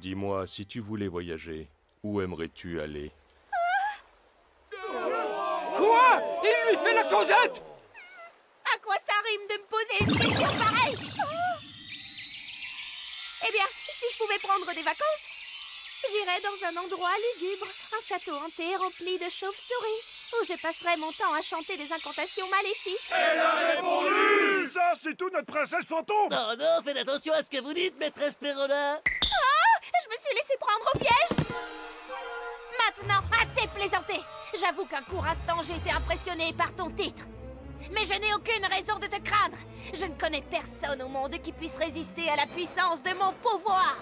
Dis-moi, si tu voulais voyager, où aimerais-tu aller? Quoi? Il lui fait la causette! À quoi ça rime de me poser une question pareille? Eh bien, si je pouvais prendre des vacances, j'irais dans un endroit lugubre, un château hanté rempli de chauves-souris, où je passerais mon temps à chanter des incantations maléfiques. Ça, c'est tout notre princesse fantôme! Non, non, faites attention à ce que vous dites, maîtresse Perrola Maintenant, assez plaisanté J'avoue qu'un court instant, j'ai été impressionné par ton titre. Mais je n'ai aucune raison de te craindre. Je ne connais personne au monde qui puisse résister à la puissance de mon pouvoir.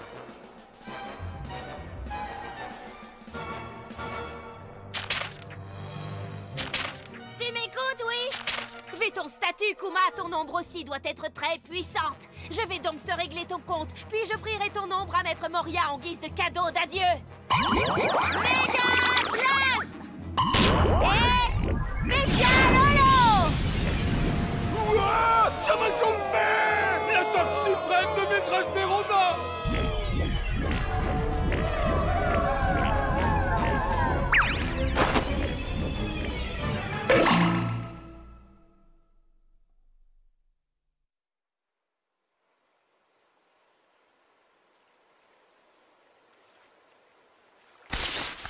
Tu m'écoutes, oui? Vu ton statut, Kuma, ton ombre aussi doit être très puissante. Je vais donc te régler ton compte, puis j'offrirai ton ombre à Maître Moria en guise de cadeau d'adieu.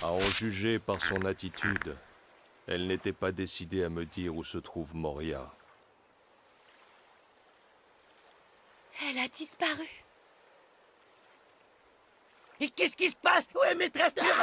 À en juger par son attitude, elle n'était pas décidée à me dire où se trouve Moria. Elle a disparu. Et qu'est-ce qui se passe Où est maîtresse Perona